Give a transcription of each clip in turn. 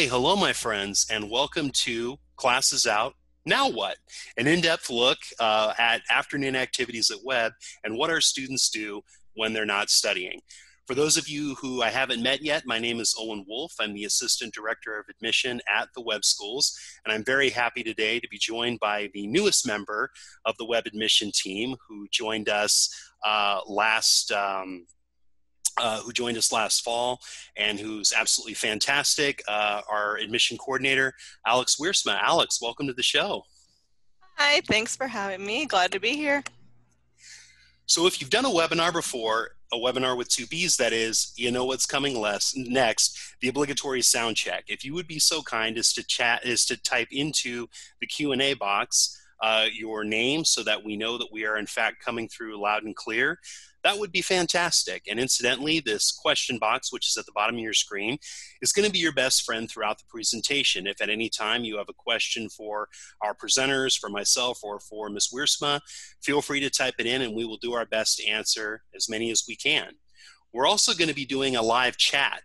Hey, hello, my friends, and welcome to Classes Out. Now what? An in depth look uh, at afternoon activities at Webb and what our students do when they're not studying. For those of you who I haven't met yet, my name is Owen Wolf. I'm the Assistant Director of Admission at the Webb Schools, and I'm very happy today to be joined by the newest member of the Webb Admission team who joined us uh, last. Um, uh, who joined us last fall and who's absolutely fantastic, uh, our admission coordinator, Alex Wiersma. Alex, welcome to the show. Hi, thanks for having me. Glad to be here. So, if you've done a webinar before, a webinar with two B's, that is, you know what's coming less, next, the obligatory sound check. If you would be so kind as to chat, is to type into the Q&A box uh, your name so that we know that we are in fact coming through loud and clear that would be fantastic. And incidentally, this question box, which is at the bottom of your screen, is going to be your best friend throughout the presentation. If at any time you have a question for our presenters, for myself, or for Ms. Wiersma, feel free to type it in and we will do our best to answer as many as we can. We're also going to be doing a live chat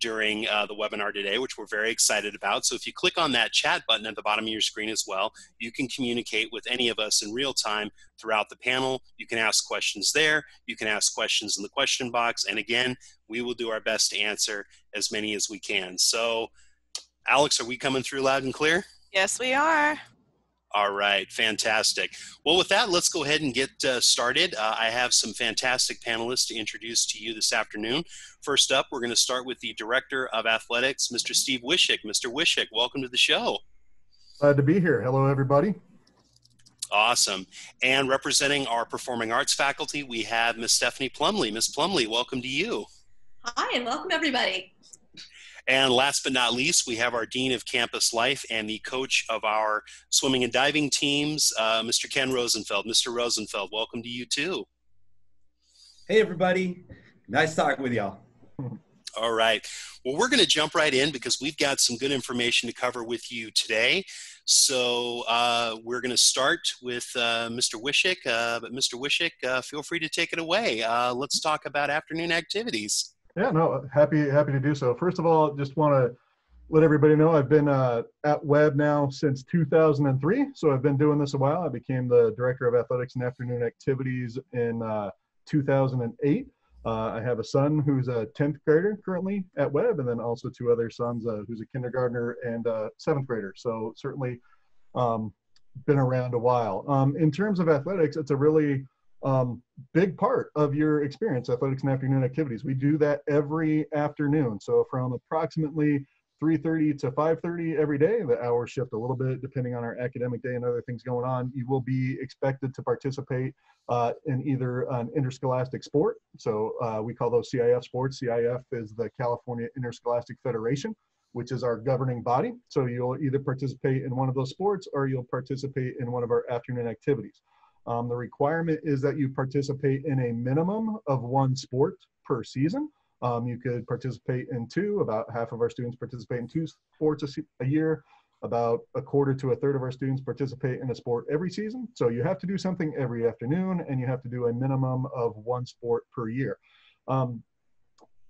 during uh, the webinar today, which we're very excited about. So if you click on that chat button at the bottom of your screen as well, you can communicate with any of us in real time throughout the panel. You can ask questions there. You can ask questions in the question box. And again, we will do our best to answer as many as we can. So Alex, are we coming through loud and clear? Yes, we are. All right, fantastic. Well, with that, let's go ahead and get uh, started. Uh, I have some fantastic panelists to introduce to you this afternoon. First up, we're going to start with the Director of Athletics, Mr. Steve Wishick. Mr. Wishick, welcome to the show. Glad to be here. Hello, everybody. Awesome. And representing our performing arts faculty, we have Miss Stephanie Plumley. Miss Plumley, welcome to you. Hi, and welcome everybody. And last but not least, we have our Dean of Campus Life and the coach of our swimming and diving teams, uh, Mr. Ken Rosenfeld. Mr. Rosenfeld, welcome to you too. Hey, everybody. Nice talking with y'all. All right. Well, we're going to jump right in because we've got some good information to cover with you today. So uh, we're going to start with uh, Mr. Wishick. Uh, but Mr. Wishick, uh, feel free to take it away. Uh, let's talk about afternoon activities. Yeah, no, happy happy to do so. First of all, just want to let everybody know I've been uh, at Webb now since 2003, so I've been doing this a while. I became the director of athletics and afternoon activities in uh, 2008. Uh, I have a son who's a 10th grader currently at Webb, and then also two other sons uh, who's a kindergartner and a seventh grader. So certainly um, been around a while. Um, in terms of athletics, it's a really um, big part of your experience, athletics and afternoon activities. We do that every afternoon. So from approximately 3.30 to 5.30 every day, the hours shift a little bit depending on our academic day and other things going on. You will be expected to participate uh, in either an interscholastic sport. So uh, we call those CIF sports. CIF is the California Interscholastic Federation which is our governing body. So you'll either participate in one of those sports or you'll participate in one of our afternoon activities. Um, the requirement is that you participate in a minimum of one sport per season. Um, you could participate in two. About half of our students participate in two sports a, a year. About a quarter to a third of our students participate in a sport every season. So you have to do something every afternoon, and you have to do a minimum of one sport per year. Um,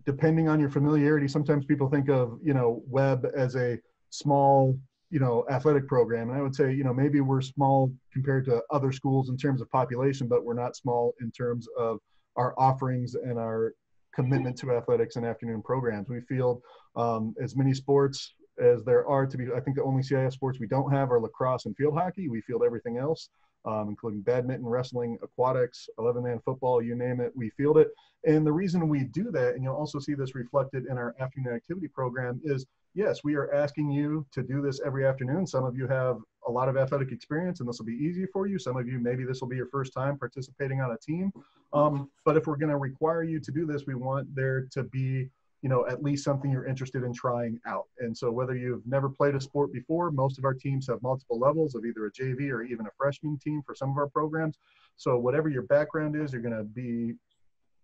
depending on your familiarity, sometimes people think of you know Webb as a small you know athletic program. And i would say you know maybe we're small compared to other schools in terms of population but we're not small in terms of our offerings and our commitment to athletics and afternoon programs. We field um, as many sports as there are to be i think the only CIF sports we don't have are lacrosse and field hockey. We field everything else um, including badminton wrestling aquatics 11 man football you name it we field it. And the reason we do that and you'll also see this reflected in our afternoon activity program is yes, we are asking you to do this every afternoon. Some of you have a lot of athletic experience and this will be easy for you. Some of you, maybe this will be your first time participating on a team. Um, but if we're going to require you to do this, we want there to be, you know, at least something you're interested in trying out. And so whether you've never played a sport before, most of our teams have multiple levels of either a JV or even a freshman team for some of our programs. So whatever your background is, you're going to be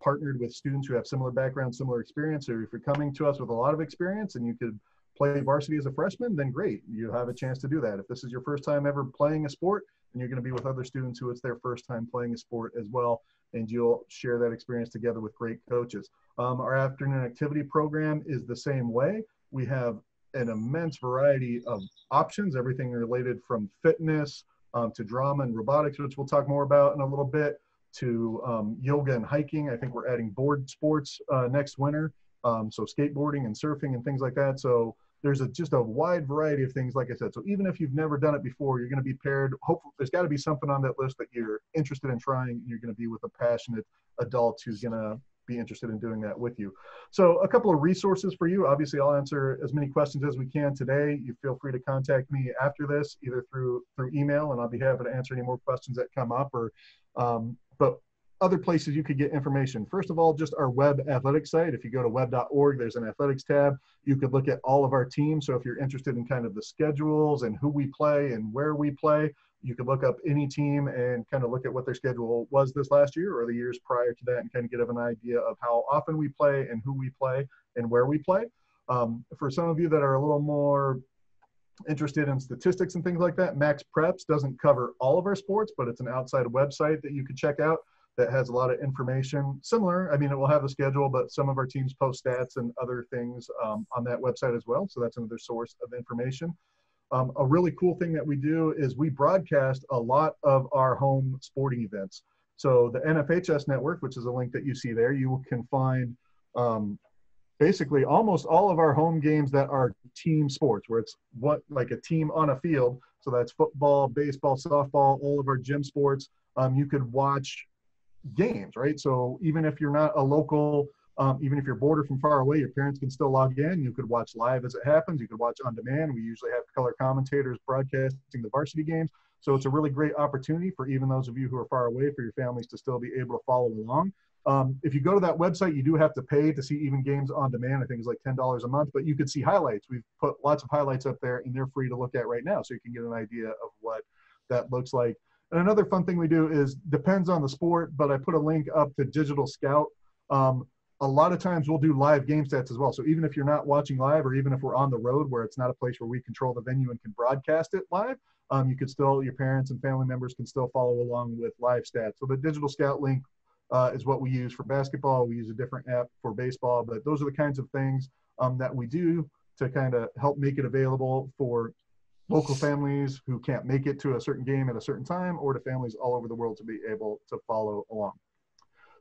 partnered with students who have similar background, similar experience, or if you're coming to us with a lot of experience and you could play varsity as a freshman, then great, you have a chance to do that. If this is your first time ever playing a sport, and you're going to be with other students who it's their first time playing a sport as well, and you'll share that experience together with great coaches. Um, our afternoon activity program is the same way. We have an immense variety of options, everything related from fitness um, to drama and robotics, which we'll talk more about in a little bit, to um, yoga and hiking. I think we're adding board sports uh, next winter. Um, so skateboarding and surfing and things like that. So there's a, just a wide variety of things, like I said. So even if you've never done it before, you're going to be paired. Hopefully, there's got to be something on that list that you're interested in trying. And you're going to be with a passionate adult who's going to be interested in doing that with you. So a couple of resources for you. Obviously, I'll answer as many questions as we can today. You feel free to contact me after this, either through through email, and I'll be happy to answer any more questions that come up. Or, um, but other places you could get information. First of all, just our Webb athletics site. If you go to webb.org, there's an athletics tab. You could look at all of our teams. So if you're interested in kind of the schedules and who we play and where we play, you could look up any team and kind of look at what their schedule was this last year or the years prior to that and kind of get an idea of how often we play and who we play and where we play. Um, for some of you that are a little more interested in statistics and things like that, Max Preps doesn't cover all of our sports, but it's an outside website that you can check out that has a lot of information similar. I mean, it will have a schedule, but some of our teams post stats and other things um, on that website as well. So that's another source of information. Um, a really cool thing that we do is we broadcast a lot of our home sporting events. So the NFHS network, which is a link that you see there, you can find um, basically almost all of our home games that are team sports, where it's what like a team on a field. So that's football, baseball, softball, all of our gym sports. Um, you could watch games, right? So even if you're not a local um, even if you're border from far away, your parents can still log in. You could watch live as it happens. You could watch on demand. We usually have color commentators broadcasting the varsity games. So it's a really great opportunity for even those of you who are far away for your families to still be able to follow along. Um, if you go to that website, you do have to pay to see even games on demand. I think it's like $10 a month, but you can see highlights. We've put lots of highlights up there and they're free to look at right now. So you can get an idea of what that looks like. And another fun thing we do is depends on the sport, but I put a link up to Digital Scout. Um, a lot of times we'll do live game stats as well. So even if you're not watching live, or even if we're on the road where it's not a place where we control the venue and can broadcast it live, um, you could still, your parents and family members can still follow along with live stats. So the Digital Scout link uh, is what we use for basketball. We use a different app for baseball, but those are the kinds of things um, that we do to kind of help make it available for local families who can't make it to a certain game at a certain time or to families all over the world to be able to follow along.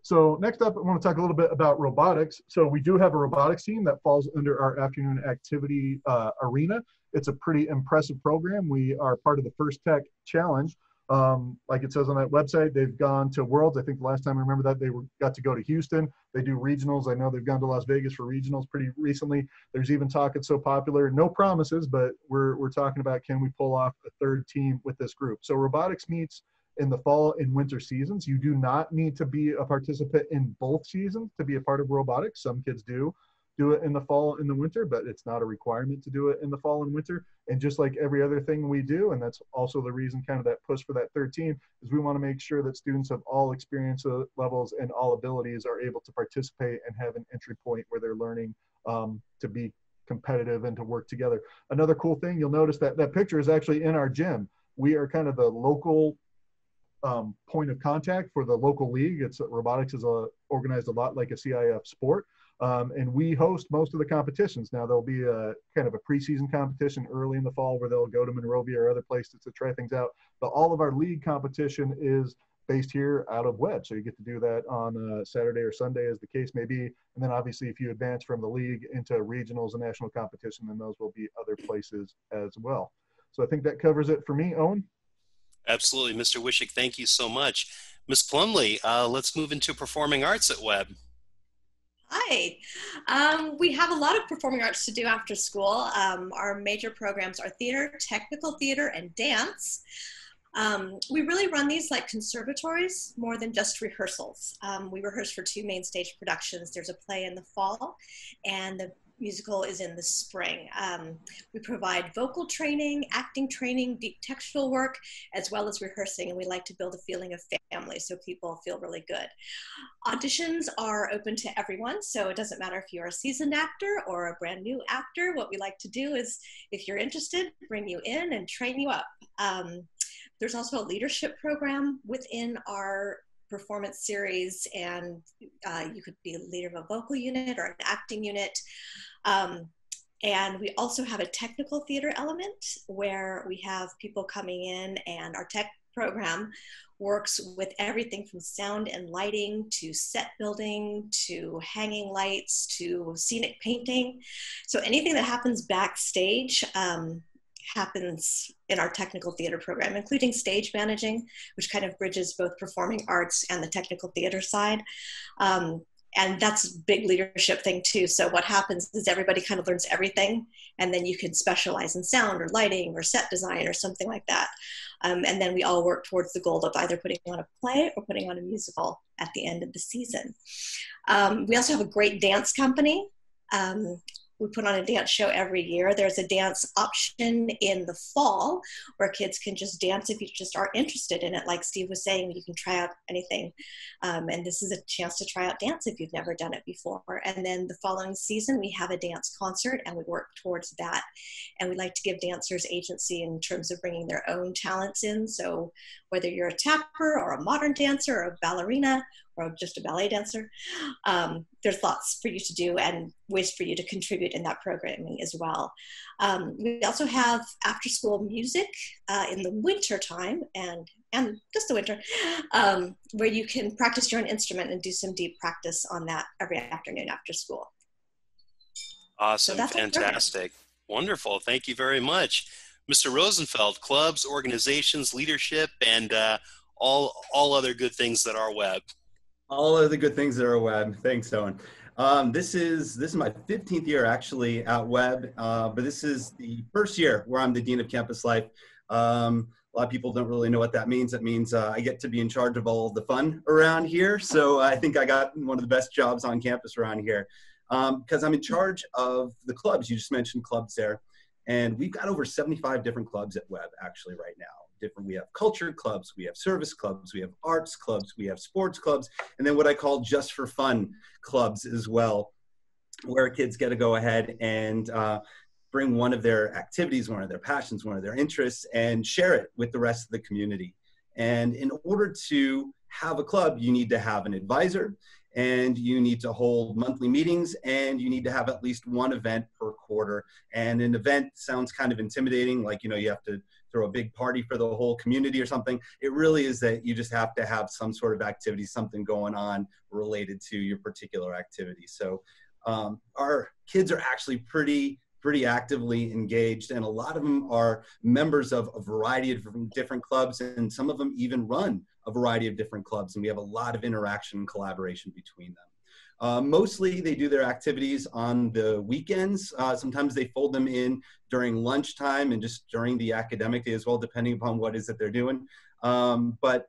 So next up, I want to talk a little bit about robotics. So we do have a robotics team that falls under our afternoon activity uh, arena. It's a pretty impressive program. We are part of the First Tech Challenge. Um, like it says on that website, they've gone to Worlds. I think the last time I remember that they were, got to go to Houston. They do regionals. I know they've gone to Las Vegas for regionals pretty recently. There's even talk it's so popular. No promises, but we're, we're talking about can we pull off a third team with this group. So robotics meets in the fall and winter seasons. You do not need to be a participant in both seasons to be a part of robotics. Some kids do do it in the fall in the winter, but it's not a requirement to do it in the fall and winter. And just like every other thing we do, and that's also the reason kind of that push for that 13 is we want to make sure that students of all experience levels and all abilities are able to participate and have an entry point where they're learning um, to be competitive and to work together. Another cool thing, you'll notice that that picture is actually in our gym. We are kind of the local um, point of contact for the local league. It's robotics is a, organized a lot like a CIF sport. Um, and we host most of the competitions. Now there'll be a kind of a preseason competition early in the fall where they'll go to Monrovia or other places to try things out. But all of our league competition is based here out of Webb. So you get to do that on a Saturday or Sunday as the case may be. And then obviously if you advance from the league into regionals and national competition, then those will be other places as well. So I think that covers it for me, Owen. Absolutely, Mr. Wishick. Thank you so much. Ms. Plumley, uh, let's move into performing arts at Webb. Hi. Um, we have a lot of performing arts to do after school. Um, our major programs are theater, technical theater, and dance. Um, we really run these like conservatories more than just rehearsals. Um, we rehearse for two main stage productions. There's a play in the fall, and the musical is in the spring. Um, we provide vocal training, acting training, deep textual work, as well as rehearsing, and we like to build a feeling of family so people feel really good. Auditions are open to everyone, so it doesn't matter if you're a seasoned actor or a brand new actor. What we like to do is, if you're interested, bring you in and train you up. Um, there's also a leadership program within our performance series and uh, you could be a leader of a vocal unit or an acting unit. Um, and we also have a technical theater element where we have people coming in, and our tech program works with everything from sound and lighting to set building to hanging lights to scenic painting. So anything that happens backstage um, happens in our technical theater program, including stage managing, which kind of bridges both performing arts and the technical theater side. Um, and that's a big leadership thing too. So what happens is everybody kind of learns everything and then you can specialize in sound or lighting or set design or something like that. Um, and then we all work towards the goal of either putting on a play or putting on a musical at the end of the season. Um, we also have a great dance company. Um, we put on a dance show every year. There's a dance option in the fall where kids can just dance if you just are interested in it. Like Steve was saying, you can try out anything. Um, and this is a chance to try out dance if you've never done it before. And then the following season, we have a dance concert and we work towards that. And we like to give dancers agency in terms of bringing their own talents in. So whether you're a tapper or a modern dancer or a ballerina or just a ballet dancer. Um, there's lots for you to do and ways for you to contribute in that programming as well. Um, we also have after school music uh, in the winter time and and just the winter, um, where you can practice your own instrument and do some deep practice on that every afternoon after school. Awesome, so fantastic, wonderful. Thank you very much, Mr. Rosenfeld. Clubs, organizations, leadership, and uh, all all other good things that are Webb all of the good things that are Webb. Thanks, Owen. Um, this is this is my 15th year actually at Webb, uh, but this is the first year where I'm the dean of campus life. Um, a lot of people don't really know what that means. That means uh, I get to be in charge of all of the fun around here. So I think I got one of the best jobs on campus around here because um, I'm in charge of the clubs. You just mentioned clubs there, and we've got over 75 different clubs at Webb actually right now different. We have culture clubs, we have service clubs, we have arts clubs, we have sports clubs, and then what I call just for fun clubs as well, where kids get to go ahead and uh, bring one of their activities, one of their passions, one of their interests, and share it with the rest of the community. And in order to have a club, you need to have an advisor and you need to hold monthly meetings and you need to have at least one event per quarter. And an event sounds kind of intimidating, like, you know, you have to throw a big party for the whole community or something. It really is that you just have to have some sort of activity, something going on related to your particular activity. So um, our kids are actually pretty pretty actively engaged and a lot of them are members of a variety of different clubs and some of them even run a variety of different clubs and we have a lot of interaction and collaboration between them uh, mostly they do their activities on the weekends. Uh, sometimes they fold them in during lunchtime and just during the academic day as well, depending upon what is that they're doing. Um, but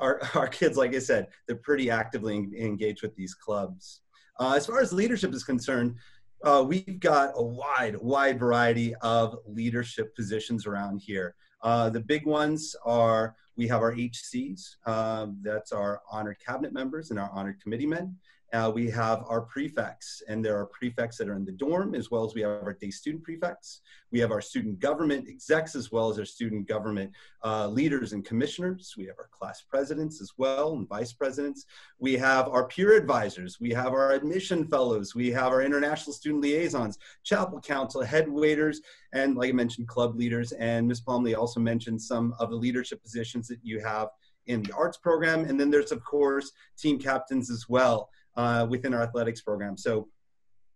our, our kids, like I said, they're pretty actively engaged with these clubs. Uh, as far as leadership is concerned, uh, we've got a wide, wide variety of leadership positions around here. Uh, the big ones are we have our HCs, uh, that's our honored cabinet members and our honored committee men. Uh, we have our prefects, and there are prefects that are in the dorm, as well as we have our day student prefects. We have our student government execs, as well as our student government uh, leaders and commissioners. We have our class presidents as well, and vice presidents. We have our peer advisors. We have our admission fellows. We have our international student liaisons, chapel council, head waiters, and like I mentioned, club leaders. And Ms. Plumley also mentioned some of the leadership positions that you have in the arts program. And then there's, of course, team captains as well uh, within our athletics program. So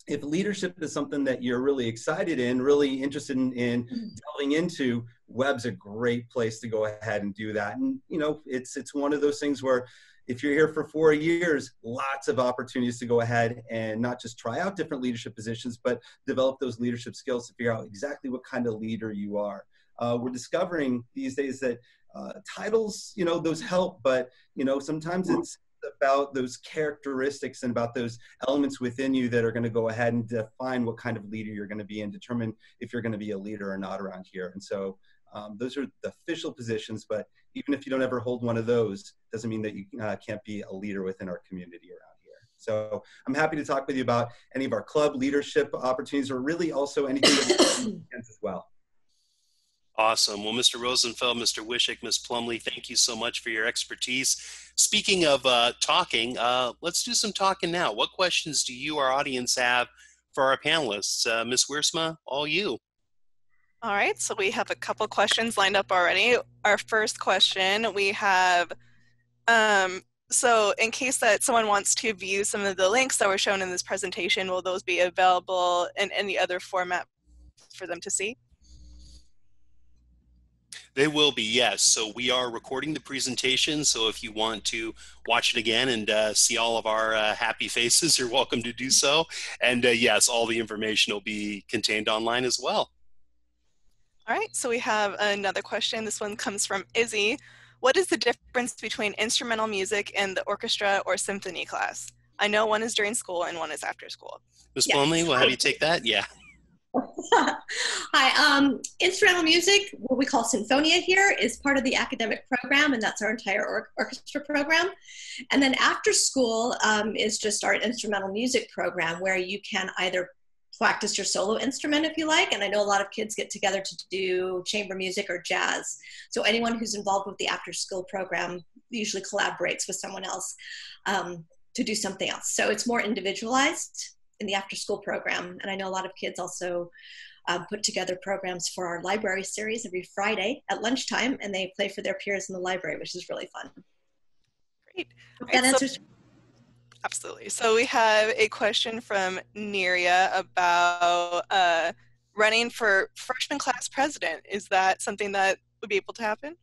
if leadership is something that you're really excited in, really interested in, in mm-hmm. delving into, Webb's a great place to go ahead and do that. And you know, it's it's one of those things where if you're here for four years, lots of opportunities to go ahead and not just try out different leadership positions, but develop those leadership skills to figure out exactly what kind of leader you are. Uh, we're discovering these days that uh, titles, you know, those help, but you know, sometimes it's about those characteristics and about those elements within you that are going to go ahead and define what kind of leader you're going to be and determine if you're going to be a leader or not around here. And so um, those are the official positions, but even if you don't ever hold one of those, doesn't mean that you uh, can't be a leader within our community around here. So I'm happy to talk with you about any of our club leadership opportunities or really also anything as well. Awesome. Well, Mr. Rosenfeld, Mr. Wishick, Ms. Plumley, thank you so much for your expertise. Speaking of uh, talking, uh, let's do some talking now. What questions do you, our audience, have for our panelists. Uh, Ms. Wiersma, all you. All right, so we have a couple questions lined up already. Our first question we have um, so in case that someone wants to view some of the links that were shown in this presentation, will those be available in any other format for them to see? They will be, yes. So we are recording the presentation. So if you want to watch it again and uh, see all of our uh, happy faces, you're welcome to do so. And uh, yes, all the information will be contained online as well. All right, so we have another question. This one comes from Izzy. What is the difference between instrumental music and the orchestra or symphony class? I know one is during school and one is after school. Ms. Yes. Plumley, will have you take that? Yeah. Hi. Um, instrumental music, what we call Sinfonia here, is part of the academic program, and that's our entire or- orchestra program. And then after school um, is just our instrumental music program, where you can either practice your solo instrument if you like. And I know a lot of kids get together to do chamber music or jazz. So anyone who's involved with the after school program usually collaborates with someone else um, to do something else. So it's more individualized in the after school program. And I know a lot of kids also um, put together programs for our library series every Friday at lunchtime, and they play for their peers in the library, which is really fun. Great. That answers. So Absolutely. So we have a question from Neria about uh, running for freshman class president. Is that something that would be able to happen?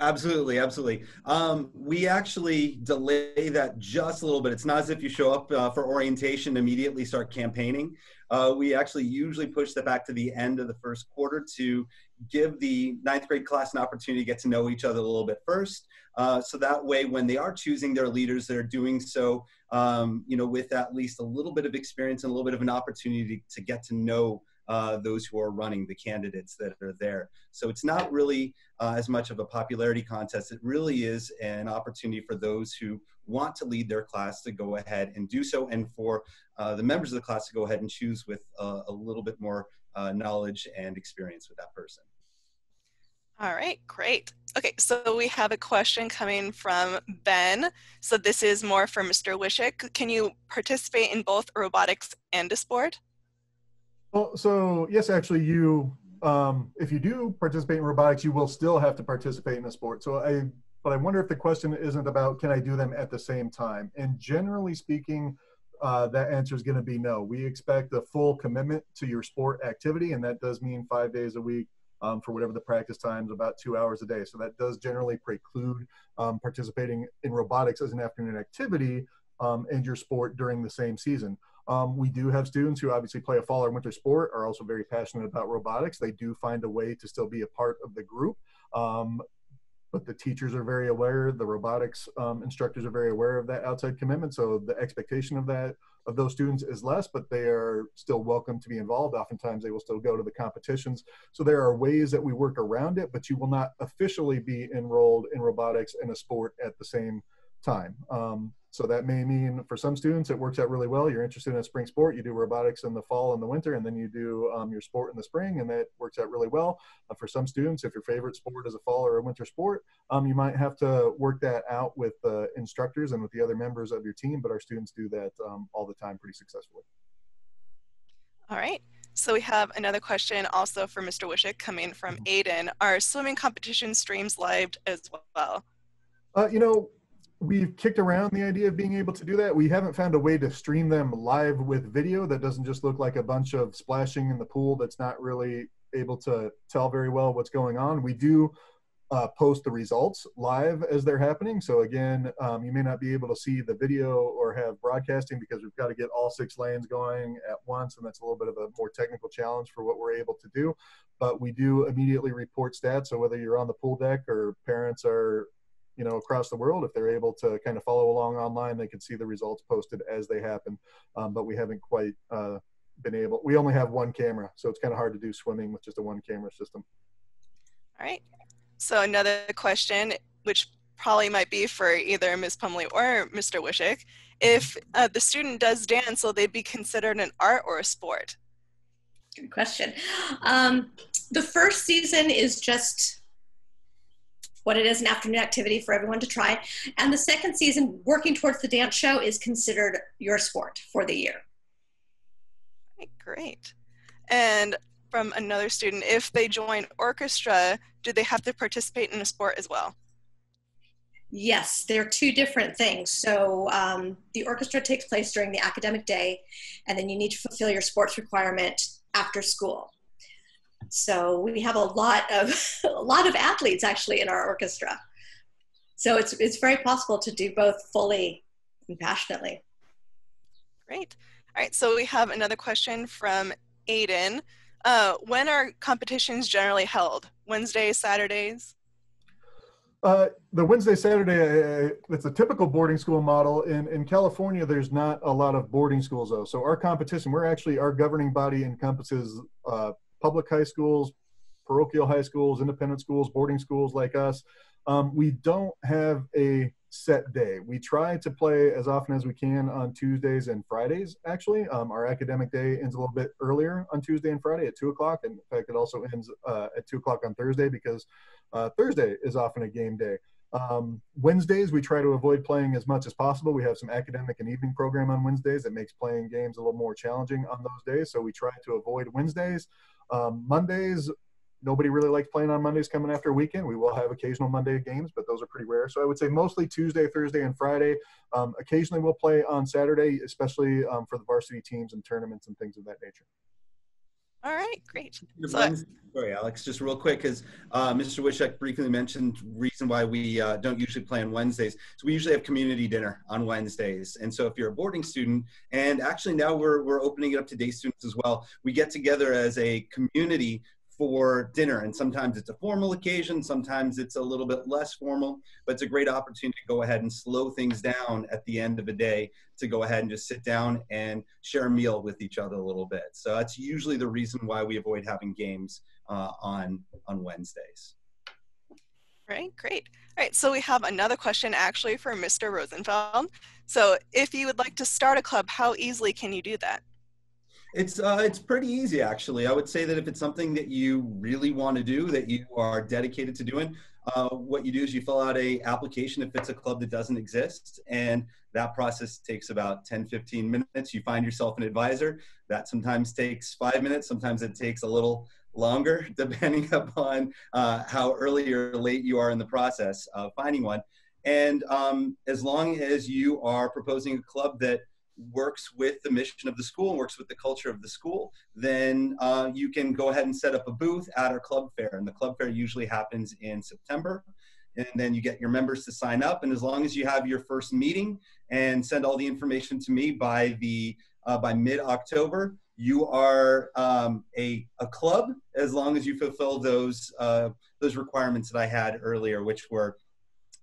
Absolutely, absolutely. Um, we actually delay that just a little bit. It's not as if you show up uh, for orientation immediately start campaigning. Uh, we actually usually push that back to the end of the first quarter to give the ninth grade class an opportunity to get to know each other a little bit first. Uh, so that way, when they are choosing their leaders, they're doing so, um, you know, with at least a little bit of experience and a little bit of an opportunity to, to get to know uh, those who are running, the candidates that are there. So it's not really uh, as much of a popularity contest. It really is an opportunity for those who want to lead their class to go ahead and do so, and for uh, the members of the class to go ahead and choose with a little bit more uh, knowledge and experience with that person. All right, great. Okay, so we have a question coming from Ben. So this is more for Mr. Wishick. Can you participate in both robotics and a sport? Well, so yes, actually, you um, if you do participate in robotics, you will still have to participate in a sport. So I, but I wonder if the question isn't about can I do them at the same time? And generally speaking, uh, that answer is going to be no. We expect a full commitment to your sport activity, and that does mean five days a week, um, for whatever the practice times, about two hours a day. So that does generally preclude um, participating in robotics as an afternoon activity um, and your sport during the same season. Um, we do have students who obviously play a fall or winter sport, are also very passionate about robotics. They do find a way to still be a part of the group. Um, but the teachers are very aware, the robotics um, instructors are very aware of that outside commitment. So the expectation of that of those students is less, but they are still welcome to be involved. Oftentimes they will still go to the competitions. So there are ways that we work around it, but you will not officially be enrolled in robotics in a sport at the same time. Um, so that may mean for some students it works out really well. You're interested in a spring sport, you do robotics in the fall and the winter, and then you do um, your sport in the spring, and that works out really well. Uh, for some students, if your favorite sport is a fall or a winter sport, um, you might have to work that out with uh, instructors and with the other members of your team. But our students do that um, all the time pretty successfully. All right. So we have another question also for Mr. Wishick coming from. Aiden. Are swimming competition streams live as well? Uh, you know, we've kicked around the idea of being able to do that. We haven't found a way to stream them live with video that doesn't just look like a bunch of splashing in the pool that's not really able to tell very well what's going on. We do uh, post the results live as they're happening. So again, um, you may not be able to see the video or have broadcasting because we've got to get all six lanes going at once, and that's a little bit of a more technical challenge for what we're able to do. But we do immediately report stats. So whether you're on the pool deck or parents are you know across the world. If they're able to kind of follow along online they can see the results posted as they happen. Um, but we haven't quite uh, been able we only have one camera so it's kind of hard to do swimming with just a one camera system. All right. So another question which probably might be for either ms plumley or mr wishick. If uh, the student does dance will they be considered an art or a sport? Good question. Um, the first season is just what it is an afternoon activity for everyone to try. And the second season, working towards the dance show, is considered your sport for the year. great. And from another student, if they join orchestra, do they have to participate in a sport as well? Yes, they're two different things. So um, the orchestra takes place during the academic day, and then you need to fulfill your sports requirement after school. So we have a lot of a lot of athletes actually in our orchestra. So it's it's very possible to do both fully and passionately. Great. All right. So we have another question from Aiden. Uh, when are competitions generally held? Wednesdays, Saturdays? Uh, the Wednesday, Saturday, uh, it's a typical boarding school model. In, in California, there's not a lot of boarding schools though. So our competition, we're actually, our governing body encompasses uh, public high schools, parochial high schools, independent schools, boarding schools like us. Um, we don't have a set day. We try to play as often as we can on Tuesdays and Fridays, actually. Um, our academic day ends a little bit earlier on Tuesday and Friday at 2 o'clock. And in fact, it also ends uh, at 2 o'clock on Thursday because uh, Thursday is often a game day. Um, Wednesdays, we try to avoid playing as much as possible. We have some academic and evening program on Wednesdays that makes playing games a little more challenging on those days. So we try to avoid Wednesdays. Um, Mondays, nobody really likes playing on Mondays coming after a weekend. We will have occasional Monday games, but those are pretty rare. So I would say mostly Tuesday, Thursday, and Friday. Um, occasionally we'll play on Saturday, especially um, for the varsity teams and tournaments and things of that nature. All right, great. So, sorry, Alex, just real quick, because uh, Mr. Wishick briefly mentioned reason why we uh, don't usually play on Wednesdays. So we usually have community dinner on Wednesdays. And so if you're a boarding student, and actually now we're, we're opening it up to day students as well, we get together as a community for dinner. And sometimes it's a formal occasion, sometimes it's a little bit less formal, but it's a great opportunity to go ahead and slow things down at the end of a day to go ahead and just sit down and share a meal with each other a little bit. So that's usually the reason why we avoid having games uh, on, on Wednesdays. Right, great. All right, so we have another question actually for Mr. Rosenfeld. So if you would like to start a club, how easily can you do that? It's uh, it's pretty easy actually. I would say that if it's something that you really want to do, that you are dedicated to doing, uh, what you do is you fill out a application if it's a club that doesn't exist, and that process takes about 10, 15 minutes. You find yourself an advisor. That sometimes takes five minutes. Sometimes it takes a little longer, depending upon uh, how early or late you are in the process of finding one. And um, as long as you are proposing a club that works with the mission of the school works with the culture of the school, then uh, you can go ahead and set up a booth at our club fair. And the club fair usually happens in September. And then you get your members to sign up. And as long as you have your first meeting and send all the information to me by the uh, by mid-October, you are um, a, a club as long as you fulfill those uh, those requirements that I had earlier, which were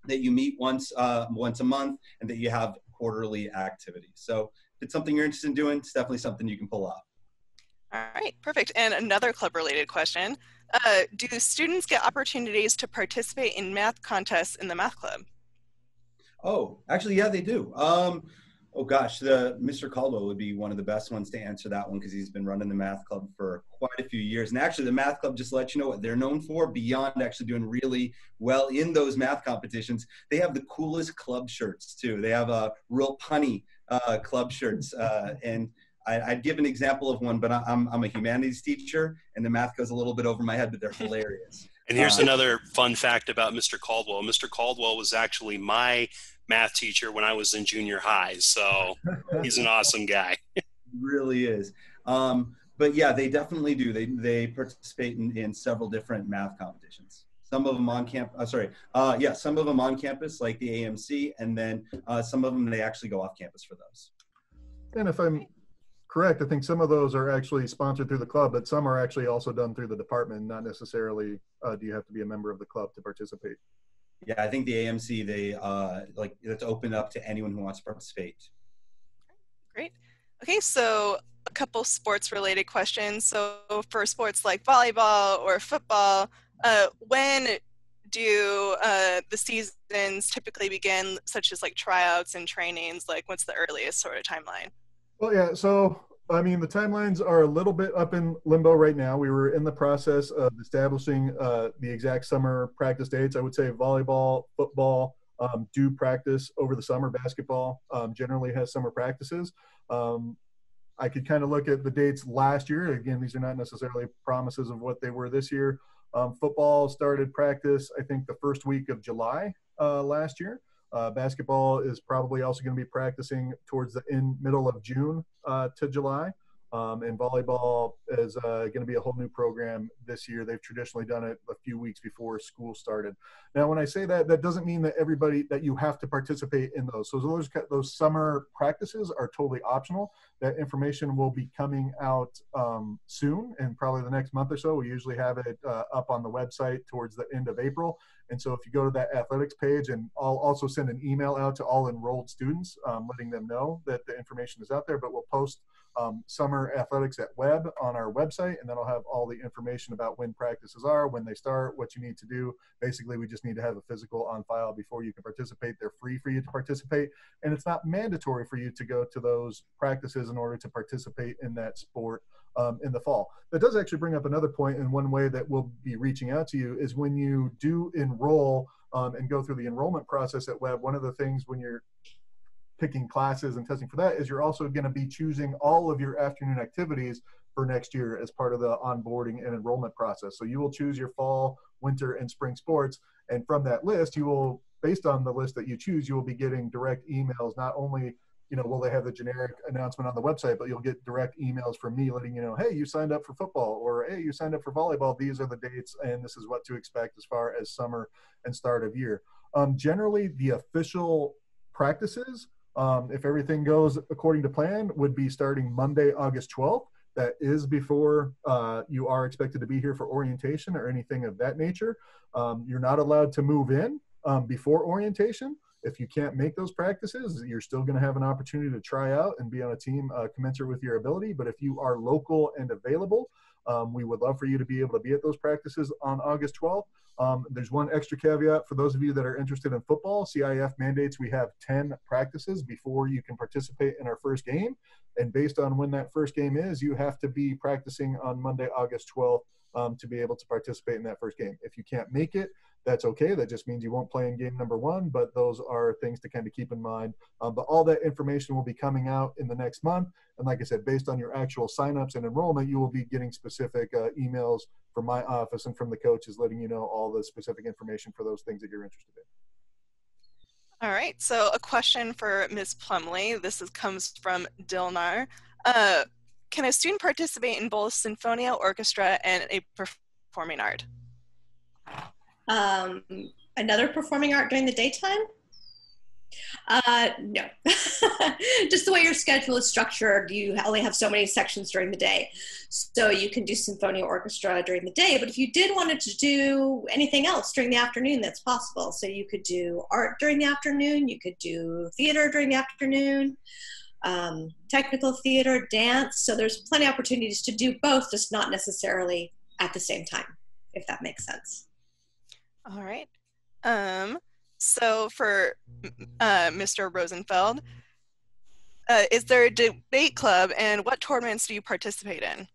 that you meet once uh, once a month and that you have quarterly activities. So if it's something you're interested in doing, it's definitely something you can pull off. All right, perfect. And another club related question. Uh, do students get opportunities to participate in math contests in the math club? Oh, actually, yeah, they do. Um, Oh gosh, the Mr. Caldwell would be one of the best ones to answer that one because he's been running the math club for quite a few years. And actually, the math club just let you know what they're known for beyond actually doing really well in those math competitions. They have the coolest club shirts too. They have a uh, real punny uh, club shirts, uh, and I, would give an example of one, but I'm I'm a humanities teacher, and the math goes a little bit over my head, but they're hilarious. And here's uh, another fun fact about Mr. Caldwell. Mr. Caldwell was actually my math teacher when I was in junior high. So he's an awesome guy. really is. Um, but yeah, they definitely do. They, they participate in, in several different math competitions. Some of them on campus, uh, sorry, uh, yeah, some of them on campus like the AMC, and then uh, some of them they actually go off campus for those. And if I'm correct, I think some of those are actually sponsored through the club, but some are actually also done through the department. Not necessarily uh, do you have to be a member of the club to participate. Yeah, I think the AMC they uh, like it's open up to anyone who wants to participate. Great. Okay, so a couple sports related questions. So for sports like volleyball or football, uh, when do uh, the seasons typically begin, such as like tryouts and trainings? Like, what's the earliest sort of timeline? Well, yeah. So I mean, the timelines are a little bit up in limbo right now. We were in the process of establishing uh, the exact summer practice dates. I would say volleyball, football um, do practice over the summer. Basketball um, generally has summer practices. Um, I could kind of look at the dates last year. Again, these are not necessarily promises of what they were this year. Um, football started practice, I think, the first week of July uh, last year. Uh, basketball is probably also going to be practicing towards the in middle of June uh, to July. Um, and volleyball is uh, going to be a whole new program this year. They've traditionally done it a few weeks before school started. Now, when I say that, that doesn't mean that everybody that you have to participate in those. So those those summer practices are totally optional. That information will be coming out um, soon, and probably the next month or so. We usually have it uh, up on the website towards the end of April. And so if you go to that athletics page, and I'll also send an email out to all enrolled students, um, letting them know that the information is out there. But we'll post um, summer athletics at Webb on our website and then i'll have all the information about when practices are when they start what you need to do. Basically we just need to have a physical on file before you can participate. They're free for you to participate and it's not mandatory for you to go to those practices in order to participate in that sport um, in the fall. That does actually bring up another point and one way that we'll be reaching out to you is when you do enroll um, and go through the enrollment process at Webb one of the things when you're picking classes and testing for that is you're also going to be choosing all of your afternoon activities for next year as part of the onboarding and enrollment process. So you will choose your fall, winter, and spring sports. And from that list, you will, based on the list that you choose, you will be getting direct emails. Not only, you know, will they have the generic announcement on the website, but you'll get direct emails from me letting you know, hey, you signed up for football, or hey, you signed up for volleyball. These are the dates, and this is what to expect as far as summer and start of year. Um, generally, the official practices um, if everything goes according to plan, would be starting Monday, August 12th. That is before uh, you are expected to be here for orientation or anything of that nature. Um, you're not allowed to move in um, before orientation. If you can't make those practices, you're still going to have an opportunity to try out and be on a team uh, commensurate with your ability. But if you are local and available, um, we would love for you to be able to be at those practices on August 12th. Um, there's one extra caveat for those of you that are interested in football. CIF mandates we have 10 practices before you can participate in our first game. And based on when that first game is, you have to be practicing on Monday, August 12th um, to be able to participate in that first game. If you can't make it, that's okay. That just means you won't play in game number one, but those are things to kind of keep in mind. Um, but all that information will be coming out in the next month. And like I said, based on your actual signups and enrollment, you will be getting specific uh, emails from my office and from the coaches letting you know all the specific information for those things that you're interested in. All right, so a question for Ms. Plumley. This is, comes from Dilnar. Uh, can a student participate in both Sinfonia Orchestra and a performing art? Um, another performing art during the daytime? Uh, no. Just the way your schedule is structured, you only have so many sections during the day. So you can do symphony orchestra during the day, but if you did wanted to do anything else during the afternoon, that's possible. So you could do art during the afternoon, you could do theater during the afternoon, um, technical theater, dance. So there's plenty of opportunities to do both, just not necessarily at the same time, if that makes sense. All right. Um, so for uh, Mr. Rosenfeld, uh, is there a debate club and what tournaments do you participate in?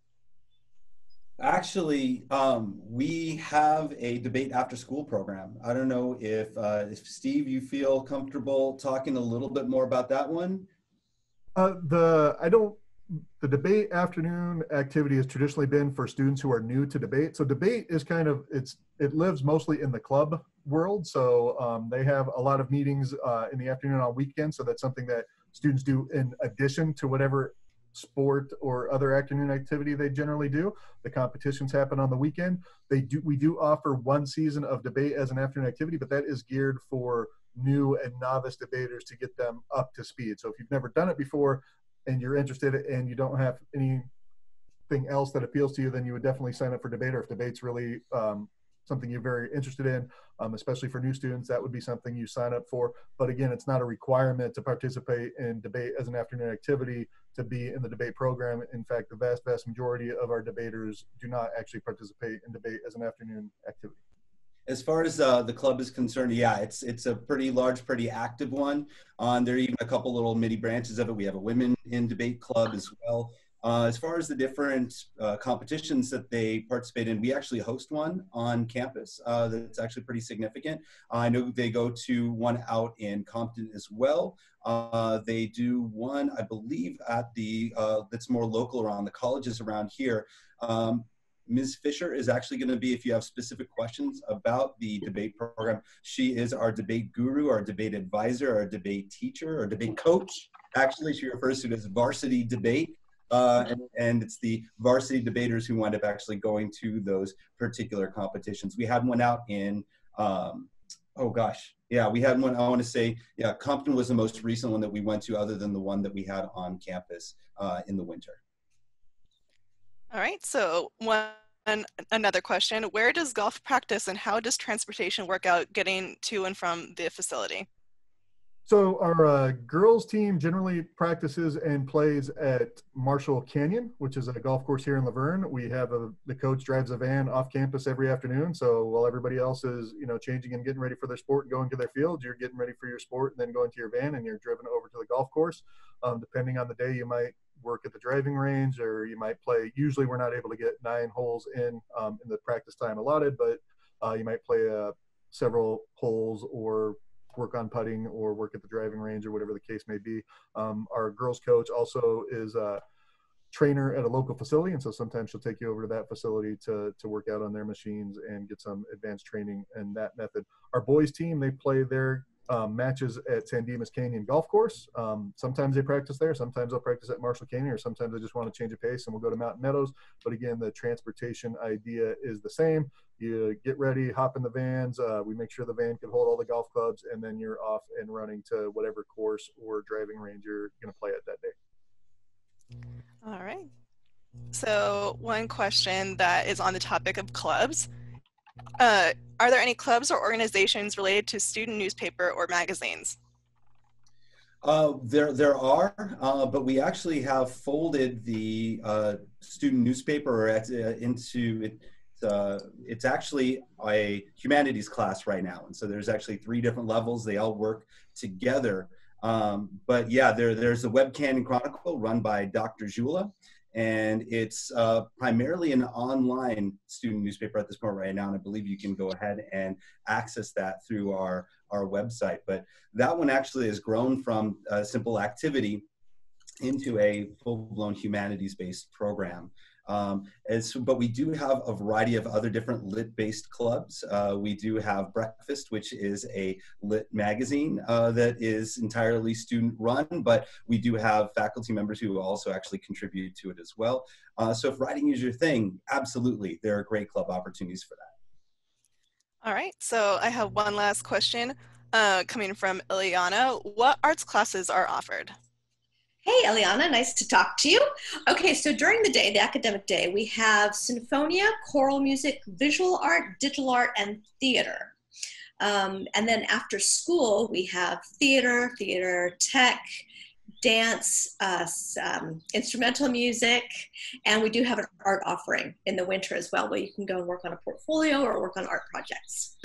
Actually, um, we have a debate after school program. I don't know if, uh, if Steve, you feel comfortable talking a little bit more about that one. Uh, the I don't the debate afternoon activity has traditionally been for students who are new to debate. So debate is kind of it's it lives mostly in the club world. So um, they have a lot of meetings uh, in the afternoon on weekends. So that's something that students do in addition to whatever sport or other afternoon activity they generally do. The competitions happen on the weekend. They do we do offer one season of debate as an afternoon activity, but that is geared for new and novice debaters to get them up to speed. So if you've never done it before, and you're interested and you don't have anything else that appeals to you, then you would definitely sign up for debater. If debate's really um, something you're very interested in, um, especially for new students, that would be something you sign up for. But again, it's not a requirement to participate in debate as an afternoon activity to be in the debate program. In fact, the vast, vast majority of our debaters do not actually participate in debate as an afternoon activity. As far as uh, the club is concerned, yeah, it's it's a pretty large, pretty active one. Um, there are even a couple little mini branches of it. We have a women in debate club as well. Uh, as far as the different uh, competitions that they participate in, we actually host one on campus uh, that's actually pretty significant. I know they go to one out in Compton as well. Uh, they do one, I believe, at the that's more local around the colleges around here. Um, Ms. Fisher is actually going to be, if you have specific questions about the debate program, she is our debate guru, our debate advisor, our debate teacher, our debate coach. Actually, she refers to it as varsity debate. Uh, and, and, it's the varsity debaters who wind up actually going to those particular competitions. We had one out in, um, oh gosh, yeah, we had one. I want to say, yeah, Compton was the most recent one that we went to, other than the one that we had on campus uh, in the winter. All right, so one another question, where does golf practice and how does transportation work out getting to and from the facility? So our uh, girls team generally practices and plays at Marshall Canyon, which is a golf course here in La Verne. We have a, the coach drives a van off campus every afternoon. So while everybody else is, you know, changing and getting ready for their sport and going to their field, you're getting ready for your sport and then going to your van and you're driven over to the golf course. Um, depending on the day, you might work at the driving range, or you might play. Usually, we're not able to get nine holes in um, in the practice time allotted, but uh, you might play uh, several holes or work on putting or work at the driving range or whatever the case may be. Um, our girls coach also is a trainer at a local facility, and so sometimes she'll take you over to that facility to to work out on their machines and get some advanced training in that method. Our boys team they play their um, matches at San Dimas Canyon Golf Course. Um, sometimes they practice there, sometimes they'll practice at Marshall Canyon, or sometimes they just want to change a pace and we'll go to Mountain Meadows. But again, the transportation idea is the same. You get ready, hop in the vans. Uh, we make sure the van can hold all the golf clubs, and then you're off and running to whatever course or driving range you're going to play at that day. All right. So, one question that is on the topic of clubs uh, are there any clubs or organizations related to student newspaper or magazines? Uh, there, there are, uh, but we actually have folded the uh, student newspaper uh, into it. Uh, it's actually a humanities class right now, and so there's actually three different levels. They all work together. Um, but yeah, there, there's the Webb Canyon Chronicle run by Dr. Jula, and it's uh, primarily an online student newspaper at this point right now and i believe you can go ahead and access that through our our website. But that one actually has grown from a simple activity into a full-blown humanities-based program um, as, but we do have a variety of other different lit-based clubs. Uh, we do have Breakfast, which is a lit magazine uh, that is entirely student-run, but we do have faculty members who also actually contribute to it as well. Uh, so if writing is your thing, absolutely, there are great club opportunities for that. All right, so I have one last question uh, coming from Ileana. What arts classes are offered? Hey, Eliana, nice to talk to you. Okay, so during the day, the academic day, we have sinfonia, choral music, visual art, digital art, and theater. Um, and then after school, we have theater, theater tech, dance, uh, um, instrumental music, and we do have an art offering in the winter as well, where you can go and work on a portfolio or work on art projects.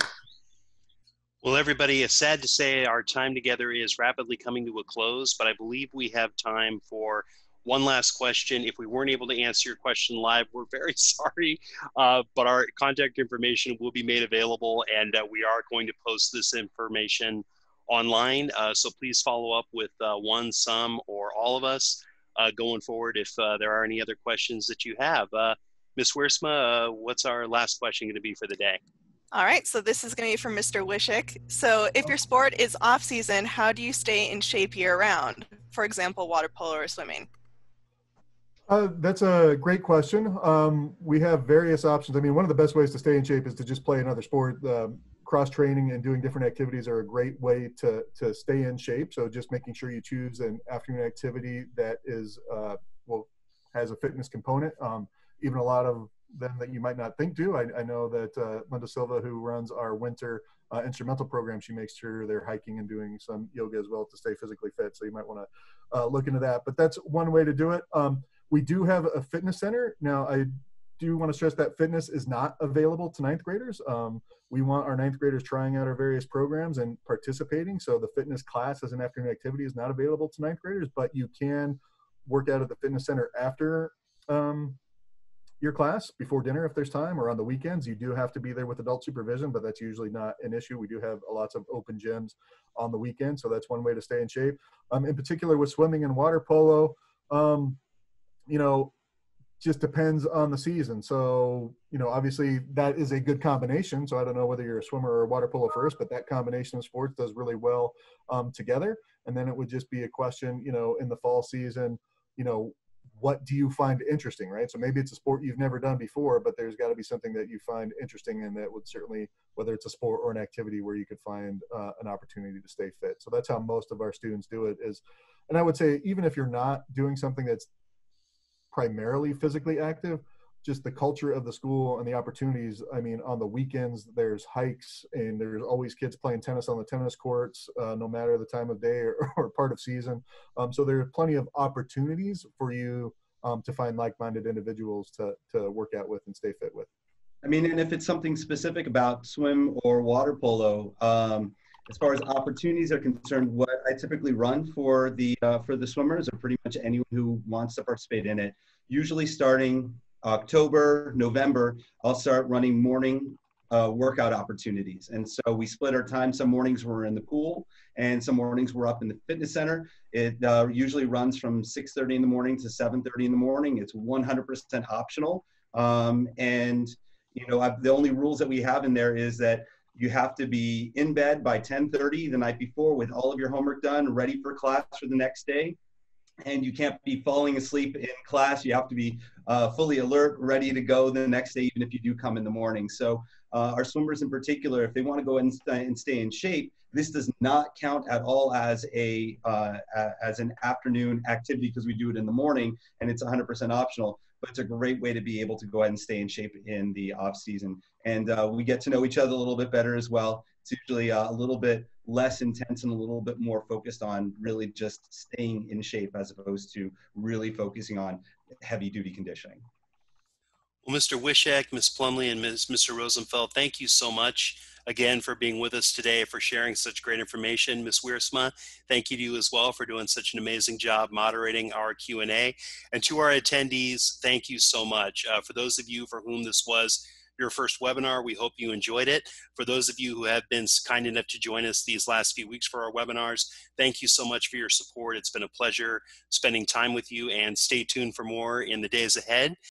Well, everybody, it's sad to say our time together is rapidly coming to a close, but I believe we have time for one last question. If we weren't able to answer your question live, we're very sorry, uh, but our contact information will be made available, and uh, we are going to post this information online. Uh, so please follow up with uh, one, some, or all of us uh, going forward if uh, there are any other questions that you have. Ms. Wiersma, what's our last question going to be for the day? All right, so this is going to be from Mr. Wishick. So, if your sport is off season, how do you stay in shape year round? For example, water polo or swimming. Uh, that's a great question. Um, we have various options. I mean, one of the best ways to stay in shape is to just play another sport. Cross training and doing different activities are a great way to to stay in shape. So, just making sure you choose an afternoon activity that is uh, well has a fitness component. Um, even a lot of them that you might not think do. I, I know that uh, Linda Silva, who runs our winter uh, instrumental program, she makes sure they're hiking and doing some yoga as well to stay physically fit. So you might want to uh, look into that. But that's one way to do it. Um, we do have a fitness center. Now, I do want to stress that fitness is not available to ninth graders. Um, we want our ninth graders trying out our various programs and participating. So the fitness class as an afternoon activity is not available to ninth graders, but you can work out at the fitness center after um, your class before dinner if there's time or on the weekends. You do have to be there with adult supervision but that's usually not an issue. We do have lots of open gyms on the weekend so that's one way to stay in shape. Um, in particular with swimming and water polo um, you know just depends on the season. So you know obviously that is a good combination so i don't know whether you're a swimmer or a water polo first but that combination of sports does really well um, together. And then it would just be a question you know in the fall season you know what do you find interesting, right? So maybe it's a sport you've never done before, but there's got to be something that you find interesting and that would certainly, whether it's a sport or an activity where you could find uh, an opportunity to stay fit. So that's how most of our students do it is, and I would say even if you're not doing something that's primarily physically active, just the culture of the school and the opportunities. I mean, on the weekends, there's hikes and there's always kids playing tennis on the tennis courts, uh, no matter the time of day or, or part of season. Um, so there's plenty of opportunities for you um, to find like-minded individuals to, to work out with and stay fit with. I mean, and if it's something specific about swim or water polo, um, as far as opportunities are concerned, what I typically run for the uh, for the swimmers or pretty much anyone who wants to participate in it, usually starting October, November, I'll start running morning uh, workout opportunities. And so we split our time. Some mornings we're in the pool, and some mornings we're up in the fitness center. It uh, usually runs from 6:30 in the morning to 7:30 in the morning. It's 100% optional. Um, and you know, I've, the only rules that we have in there is that you have to be in bed by 10:30 the night before with all of your homework done, ready for class for the next day and you can't be falling asleep in class. You have to be uh, fully alert, ready to go the next day, even if you do come in the morning. So uh, our swimmers in particular, if they want to go and, and stay in shape, this does not count at all as a uh, as an afternoon activity because we do it in the morning and it's 100% optional. But it's a great way to be able to go ahead and stay in shape in the off season, and uh, we get to know each other a little bit better as well. It's usually uh, a little bit less intense and a little bit more focused on really just staying in shape as opposed to really focusing on heavy duty conditioning. Well, Mr. Wishick, Ms. Plumley, and Ms. Mr. Rosenfeld, thank you so much again for being with us today, for sharing such great information. Ms. Wiersma, thank you to you as well for doing such an amazing job moderating our Q&A. And to our attendees, thank you so much. Uh, for those of you for whom this was your first webinar. We hope you enjoyed it. For those of you who have been kind enough to join us these last few weeks for our webinars, thank you so much for your support. It's been a pleasure spending time with you and stay tuned for more in the days ahead.